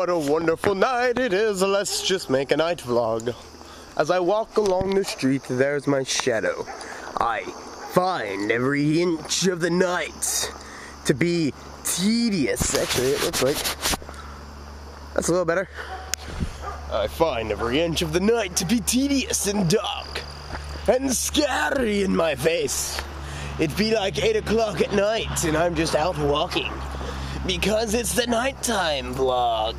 what a wonderful night it is. Let's just make a night vlog. As I walk along the street, there's my shadow. I find every inch of the night to be tedious. Actually, it looks like that's a little better. I find every inch of the night to be tedious and dark and scary in my face. It'd be like 8 o'clock at night and I'm just out walking. Because it's the nighttime vlog.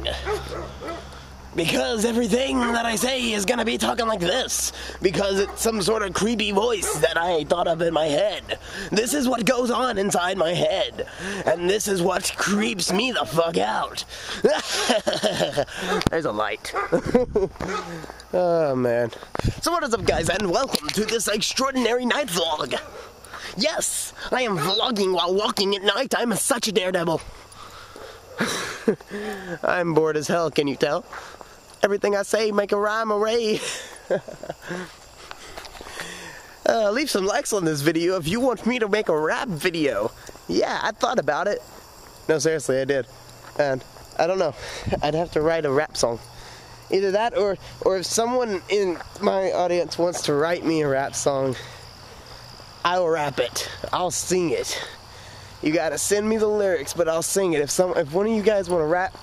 Because everything that I say is gonna be talking like this. Because it's some sort of creepy voice that I thought of in my head. This is what goes on inside my head. And this is what creeps me the fuck out. There's a light. oh man. So what is up guys and welcome to this extraordinary night vlog. Yes, I am vlogging while walking at night. I'm such a daredevil. I'm bored as hell, can you tell? Everything I say make a rhyme array. uh, leave some likes on this video if you want me to make a rap video. Yeah, I thought about it. No, seriously, I did. And I don't know. I'd have to write a rap song. Either that or or if someone in my audience wants to write me a rap song, I'll rap it. I'll sing it. You gotta send me the lyrics, but I'll sing it. If some, if one of you guys want to rap,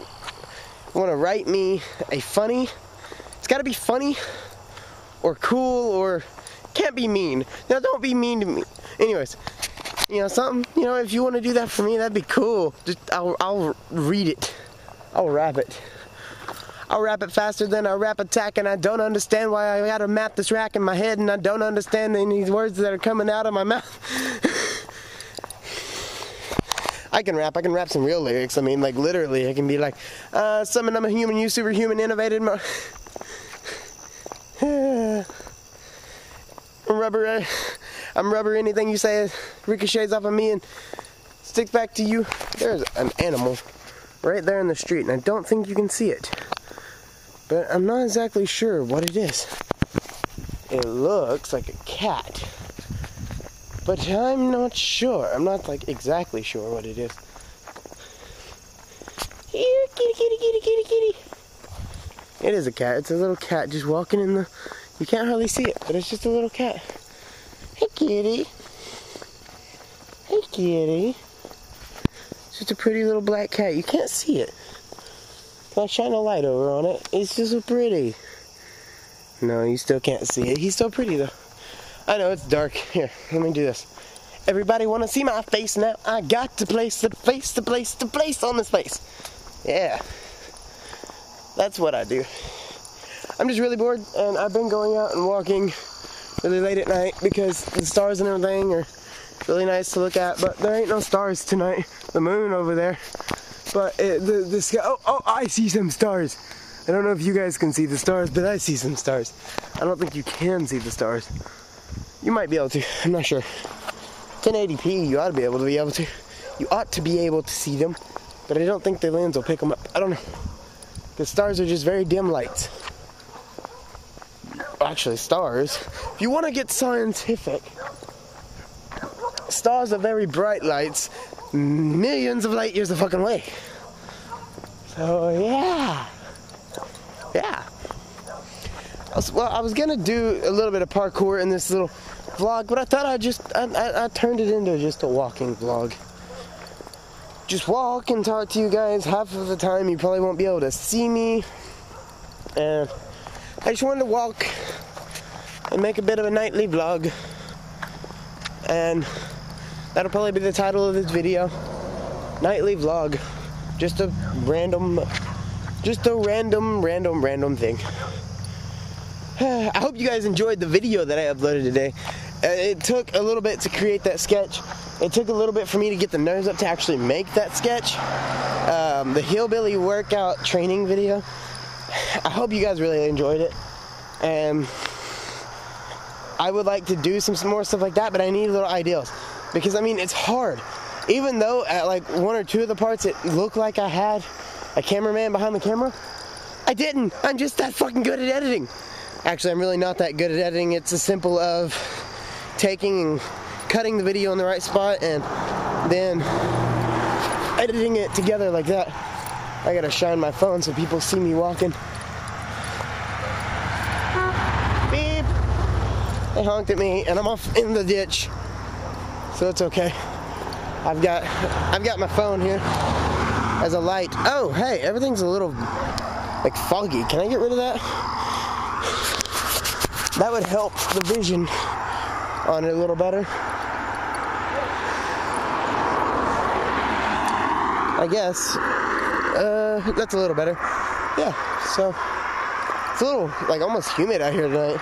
want to write me a funny, it's gotta be funny, or cool, or can't be mean. Now don't be mean to me. Anyways, you know something. You know if you want to do that for me, that'd be cool. Just I'll I'll read it. I'll rap it. I'll rap it faster than a rap attack, and I don't understand why I gotta map this rack in my head, and I don't understand any words that are coming out of my mouth. I can rap. I can rap some real lyrics. I mean, like literally, I can be like, uh, "Summon, I'm a human, you superhuman, innovated." Rubber, uh, I'm rubber. Anything you say ricochets off of me and sticks back to you. There's an animal right there in the street, and I don't think you can see it, but I'm not exactly sure what it is. It looks like a cat but I'm not sure. I'm not like exactly sure what it is. Here, kitty, kitty, kitty, kitty, kitty. It is a cat. It's a little cat just walking in the. You can't hardly see it, but it's just a little cat. Hey, kitty. Hey, kitty. It's just a pretty little black cat. You can't see it. Can I shine a light over on it? It's just so pretty. No, you still can't see it. He's still pretty though. I know it's dark. Here, let me do this. Everybody want to see my face now? I got to place the face, the place, the place on this face. Yeah. That's what I do. I'm just really bored, and I've been going out and walking really late at night because the stars and everything are really nice to look at, but there ain't no stars tonight. The moon over there. But it, the, the sky, oh, oh, I see some stars. I don't know if you guys can see the stars, but I see some stars. I don't think you can see the stars. You might be able to. I'm not sure. 1080p, you ought to be able to be able to. You ought to be able to see them, but I don't think the lens will pick them up. I don't know. The stars are just very dim lights. Actually, stars. If you want to get scientific, stars are very bright lights, millions of light years the fucking way. So yeah, yeah. I was, well, I was gonna do a little bit of parkour in this little vlog, but I thought I just I, I, I, turned it into just a walking vlog. Just walk and talk to you guys. Half of the time you probably won't be able to see me, and I just wanted to walk and make a bit of a nightly vlog, and that'll probably be the title of this video. Nightly vlog, just a random, just a random, random, random thing. I hope you guys enjoyed the video that I uploaded today. Uh, it took a little bit to create that sketch. It took a little bit for me to get the nerves up to actually make that sketch. Um, the hillbilly workout training video. I hope you guys really enjoyed it. And I would like to do some, some more stuff like that, but I need little ideas. Because, I mean, it's hard. Even though at like one or two of the parts it looked like I had a cameraman behind the camera, I didn't. I'm just that fucking good at editing. Actually, I'm really not that good at editing. It's as simple of taking and cutting the video in the right spot and then editing it together like that. I gotta shine my phone so people see me walking. Beep. They honked at me and I'm off in the ditch. So it's okay. I've got I've got my phone here as a light. Oh, hey, everything's a little like foggy. Can I get rid of that? That would help the vision on it a little better. I guess. Uh, that's a little better. Yeah, so it's a little like almost humid out here tonight.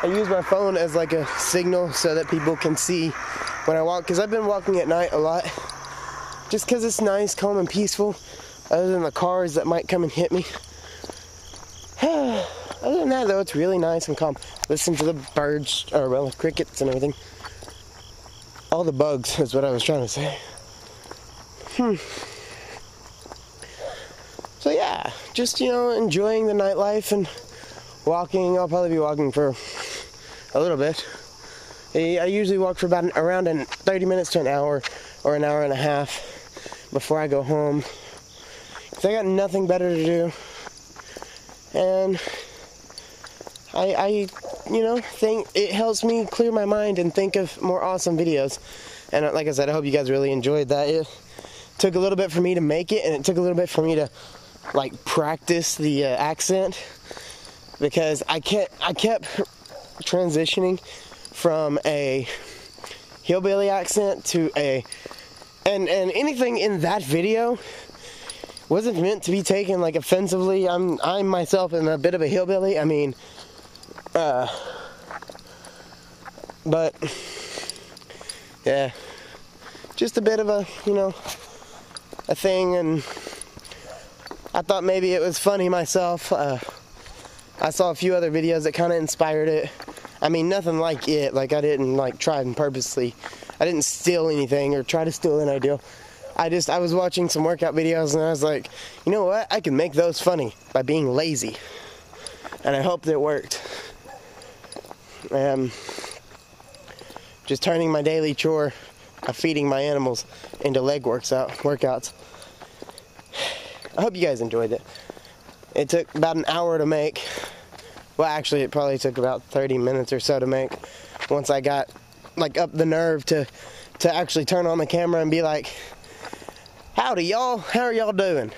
I use my phone as like a signal so that people can see when I walk because I've been walking at night a lot just because it's nice, calm, and peaceful other than the cars that might come and hit me. That though, it's really nice and calm. Listen to the birds, or well, crickets and everything. All the bugs is what I was trying to say. Hmm. So yeah, just you know, enjoying the nightlife and walking. I'll probably be walking for a little bit. I usually walk for about an, around an 30 minutes to an hour or an hour and a half before I go home. Cause I got nothing better to do. And I, I, you know, think it helps me clear my mind and think of more awesome videos. And uh, like I said, I hope you guys really enjoyed that. It, took a little bit for me to make it, and it took a little bit for me to like practice the uh, accent because I kept I kept transitioning from a hillbilly accent to a and and anything in that video wasn't meant to be taken like offensively. I'm I'm myself am a bit of a hillbilly. I mean, uh, but yeah, just a bit of a you know a thing, and I thought maybe it was funny myself. Uh, I saw a few other videos that kind of inspired it. I mean, nothing like it. Like I didn't like try and purposely. I didn't steal anything or try to steal an idea. I just I was watching some workout videos and I was like, you know what? I can make those funny by being lazy. And I hope it worked. Um, just turning my daily chore of feeding my animals into leg works out, workouts. I hope you guys enjoyed it. It took about an hour to make. Well, actually, it probably took about 30 minutes or so to make once I got like up the nerve to to actually turn on the camera and be like, "Howdy, y'all. How are y'all doing?"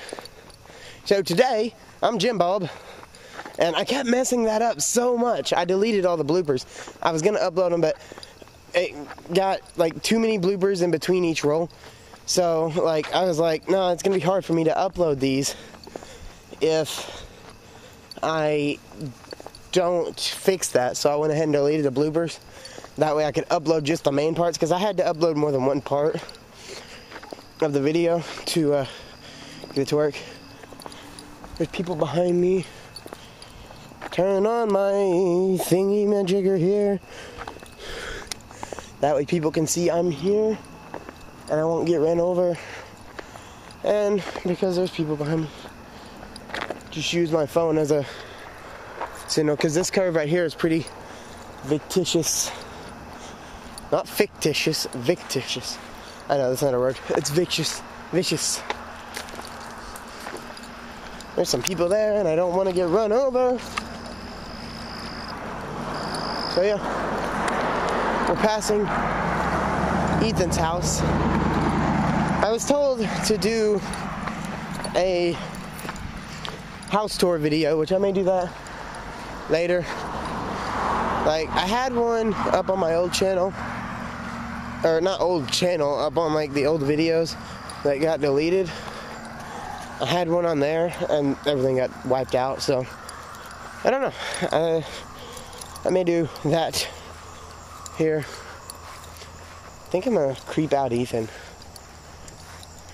So today, I'm Jim Bob, and I kept messing that up so much. I deleted all the bloopers. I was gonna upload them, but it got like too many bloopers in between each roll. So like I was like, no, it's gonna be hard for me to upload these if I don't fix that. So I went ahead and deleted the bloopers. That way I could upload just the main parts because I had to upload more than one part of the video to uh, get it to work. There's people behind me. Turn on my thingy majigger here. That way people can see I'm here and I won't get ran over. And because there's people behind me, just use my phone as a signal because this curve right here is pretty fictitious. Not fictitious, victitious. I know that's not a word. It's vicious, vicious. There's some people there and I don't want to get run over. So yeah. We're passing Ethan's house. I was told to do a house tour video, which I may do that later. Like, I had one up on my old channel, or not old channel, up on like the old videos that got deleted. I had one on there, and everything got wiped out, so I don't know. I, I may do that here. I think I'm gonna creep out Ethan.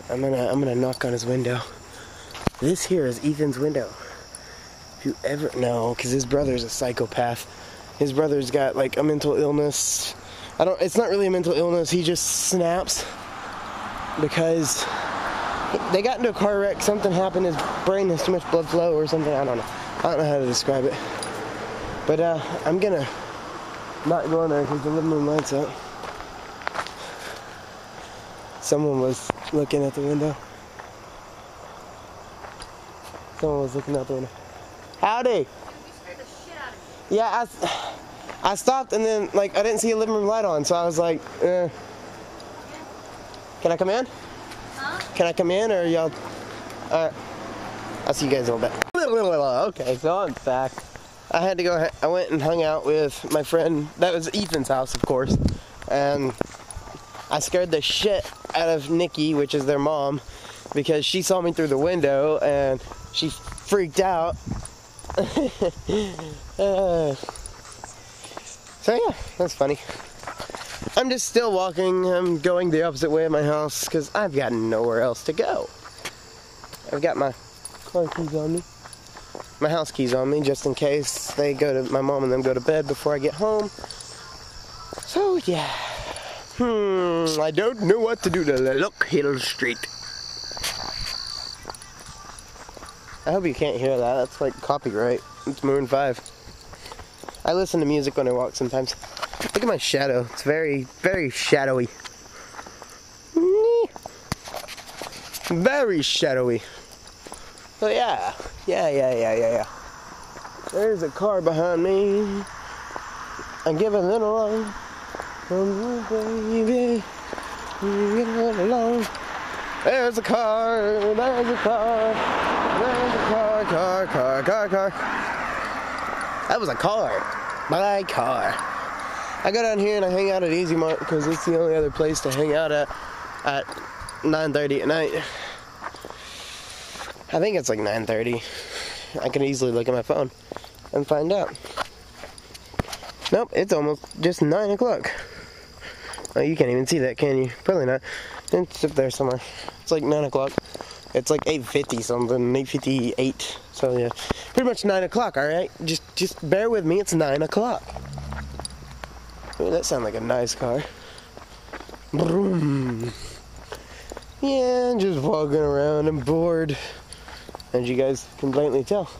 I'm gonna I'm gonna knock on his window. This here is Ethan's window. If you ever know, because his brother's a psychopath. His brother's got like a mental illness. I don't. It's not really a mental illness. He just snaps because they got into a car wreck. Something happened. His brain has too much blood flow or something. I don't know. I don't know how to describe it. But uh, I'm gonna not go in there because the living room lights up. Someone was looking at the window. Someone was looking out the window. Howdy. Yeah, I, I stopped and then like I didn't see a living room light on, so I was like, eh. Can I come in? Huh? Can I come in or y'all? Alright. I'll see you guys in a little bit. Okay, so I'm back. I had to go. I went and hung out with my friend. That was Ethan's house, of course, and I scared the shit out of Nikki, which is their mom, because she saw me through the window and she freaked out. Uh, so yeah, that's funny. I'm just still walking. I'm going the opposite way of my house because I've got nowhere else to go. I've got my car keys on me, my house keys on me, just in case they go to my mom and them go to bed before I get home. So yeah, hmm, I don't know what to do to look Hill Street. I hope you can't hear that. That's like copyright. It's Maroon Five. I listen to music when I walk sometimes. Look at my shadow. It's very, very shadowy. Very shadowy. So yeah, yeah, yeah, yeah, yeah, yeah. There's a car behind me. I give a little love. Oh, baby, you get a little. There's a car, there's a car, there's a car, car, car, car, car. That was a car. My car. I go down here and I hang out at Easy Mart because it's the only other place to hang out at at 9:30 at night. I think it's like 9:30. I can easily look at my phone and find out. Nope, it's almost just 9 o'clock. Oh, you can't even see that, can you? Probably not. It's up there somewhere. It's like 9 o'clock. It's like 8.50 something, 8.58. So yeah, pretty much 9 o'clock, alright? Just, just bear with me, it's 9 o'clock. Ooh, that sounds like a nice car. Vroom. Yeah, just walking around and bored. As you guys can blatantly tell.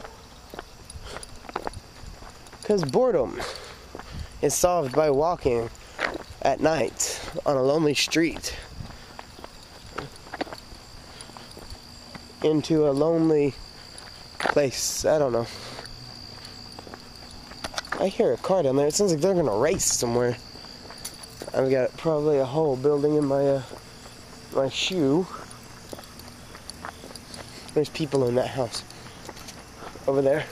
Because boredom is solved by walking at night on a lonely street into a lonely place. I don't know. I hear a car down there. It sounds like they're gonna race somewhere. I've got probably a hole building in my uh, my shoe. There's people in that house over there.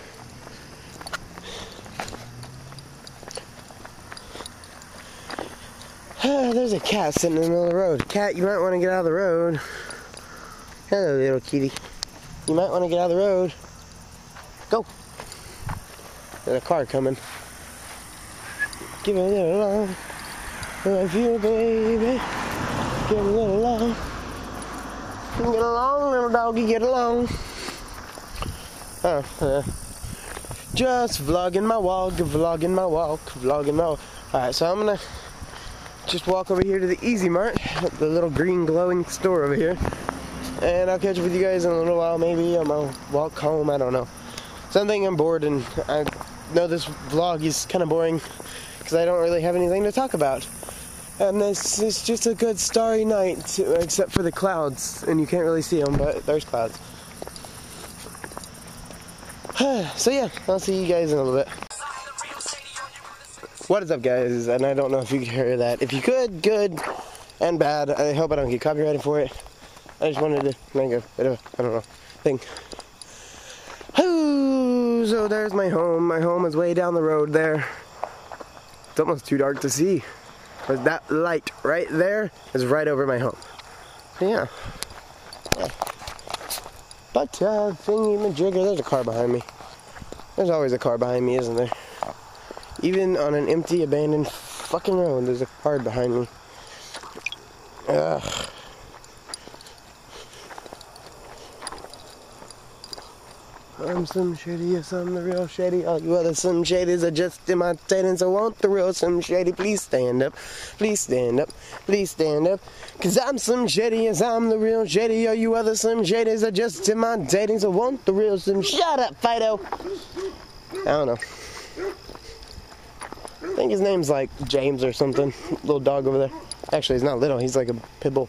There's a cat sitting in the middle of the road. Cat, you might want to get out of the road. Hello, little kitty. You might want to get out of the road. Go. There's a car coming. Give me a little love. I feel, baby. Give me a little love. Get along, little doggy, get along. Oh, uh, just vlogging my walk, vlogging my walk, vlogging my walk. Alright, so I'm gonna just walk over here to the Easy Mart, the little green glowing store over here. And I'll catch up with you guys in a little while, maybe on my walk home, I don't know. Something I'm bored and I know this vlog is kind of boring because I don't really have anything to talk about. And this is just a good starry night, except for the clouds, and you can't really see them, but there's clouds. so yeah, I'll see you guys in a little bit. What is up, guys? And I don't know if you can hear that. If you could, good and bad. I hope I don't get copyrighted for it. I just wanted to make a bit of I don't know, thing. Oh, so there's my home. My home is way down the road there. It's almost too dark to see. But that light right there is right over my home. Yeah. yeah. But, uh, thingy majigger, there's a car behind me. There's always a car behind me, isn't there? Even on an empty, abandoned fucking road, there's a car behind me. Ugh. I'm some shady, yes, I'm the real shady. All you other some shadies are just imitating, so I want the real some shady. Please stand up, please stand up, please stand up. Cause I'm some shady, yes, I'm the real shady. All you other some shadies are just imitating, so I want the real some. Shut up, Fido! I don't know. I think his name's like James or something. Little dog over there. Actually, he's not little, he's like a pit bull.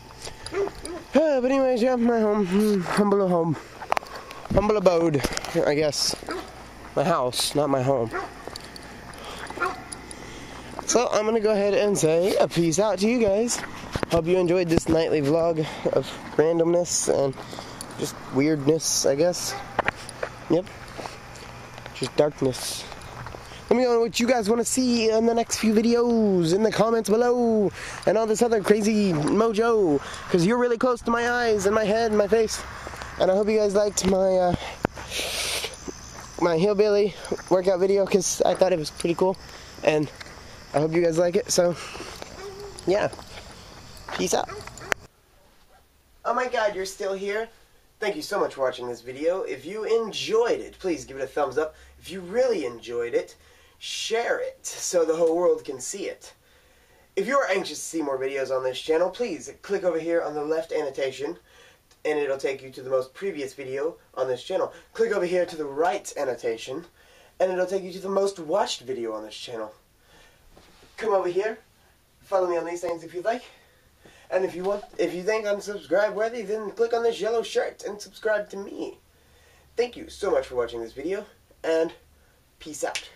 Uh, but anyways, yeah, my home. Hmm, Humble home. Humble abode, I guess. My house, not my home. So I'm gonna go ahead and say a peace out to you guys. Hope you enjoyed this nightly vlog of randomness and just weirdness, I guess. Yep. Just darkness. Let me know what you guys want to see in the next few videos in the comments below and all this other crazy mojo because you're really close to my eyes and my head and my face and I hope you guys liked my uh, my hillbilly workout video because I thought it was pretty cool and I hope you guys like it so yeah peace out oh my god you're still here Thank you so much for watching this video. If you enjoyed it, please give it a thumbs up. If you really enjoyed it, share it so the whole world can see it. If you are anxious to see more videos on this channel, please click over here on the left annotation and it'll take you to the most previous video on this channel. Click over here to the right annotation and it'll take you to the most watched video on this channel. Come over here, follow me on these things if you'd like. And if you want, if you think I'm subscribe worthy, then click on this yellow shirt and subscribe to me. Thank you so much for watching this video, and peace out.